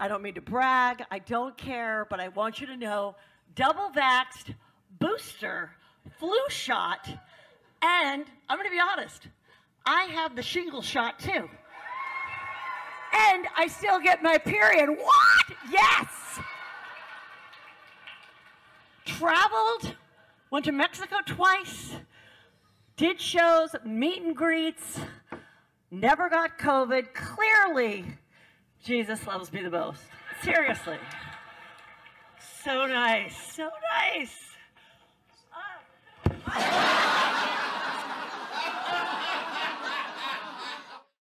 I don't mean to brag. I don't care, but I want you to know double vaxxed, booster, flu shot, and I'm going to be honest, I have the shingle shot too. And I still get my period. What? Yes! Traveled, went to Mexico twice, did shows, meet and greets, never got COVID. Clearly, Jesus loves me the most. Seriously. So nice. So nice.